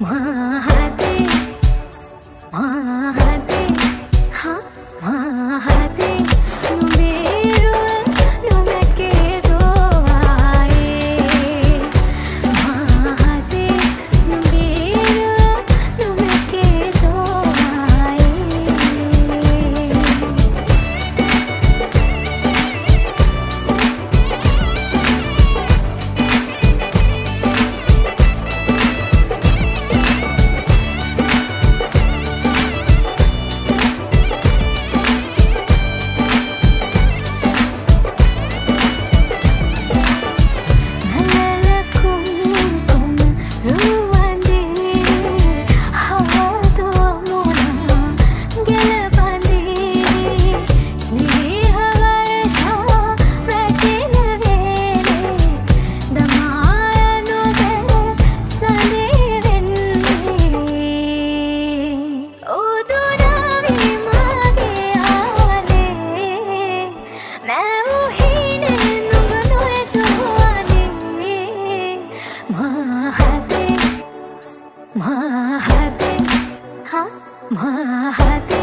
Mom. हाथ